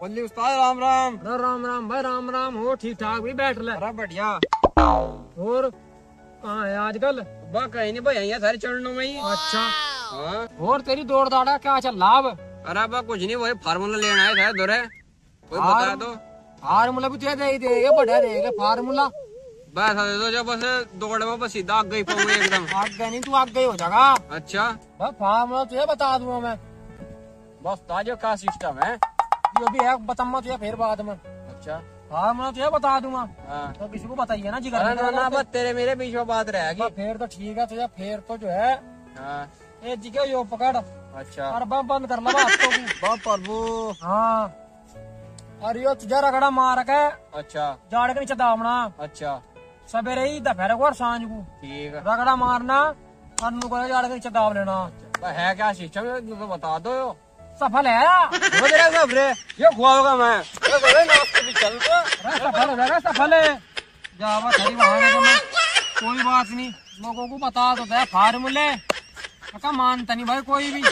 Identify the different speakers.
Speaker 1: बोली उस्ताद राम राम।
Speaker 2: अरे राम राम भाई राम राम हो ठीक ठाक भी बैठ ले
Speaker 1: अरे बढ़िया।
Speaker 2: और कहाँ है आजकल?
Speaker 1: बा कहीं नहीं भाई यहाँ सारे चरणों में ही।
Speaker 2: अच्छा।
Speaker 1: हाँ।
Speaker 2: और तेरी दौड़ दाड़ा क्या चल लाभ?
Speaker 1: अरे अब कुछ नहीं वही फार्मूला लेना है शायद दौरे कोई बता दो।
Speaker 2: फार्मूला भी तुझे दे ही देगा बढ़िया देगा फार्मूला।
Speaker 1: बस दे दो जब बस दौड़ में बस सीधा आग गई पाऊँगा एकदम।
Speaker 2: आगे नहीं तू आगे हो जाएगा
Speaker 1: अच्छा।
Speaker 2: बस फार्मूला तुझे बता दूँगा मैं।
Speaker 1: बस ताजो का सिस्टम है।
Speaker 2: जो भी है बताऊँगा तुझे फिर बाद में।
Speaker 1: अच्छा।
Speaker 2: फार्मूला तुझे बता दूँगा।
Speaker 1: हाँ।
Speaker 2: तो किसी को बताइए ना जिगर
Speaker 1: ना ना बस तेरे मेरे बीच में बात रहेगी
Speaker 2: फिर तो ठीक है तुझे फिर तो जो है
Speaker 1: हाँ।
Speaker 2: ये जिगे यो पकड़
Speaker 1: अच्छा।
Speaker 2: और बम बंद कर लगा हाथों की
Speaker 1: बा प्रभु
Speaker 2: हाँ। और यो तुझे रगड़ा मार के
Speaker 1: अच्छा।
Speaker 2: जाड़ के नीचे दामना।
Speaker 1: अच्छा।
Speaker 2: सवेरे ही दोपहर को और साँझ को।
Speaker 1: ठीक। है
Speaker 2: रगड़ा मारना और नुको जाड़ के नीचे दाब लेना।
Speaker 1: है क्या सिस्टम? तो बता दो। यो
Speaker 2: सफल है?
Speaker 1: हो तेरा सब रे ये होगा मैं चल तो।
Speaker 2: सफल हो जाएगा सफल है। जावा तो मैं कोई बात नहीं लोगों को बता दे फार्मूले। मानता नहीं भाई कोई भी।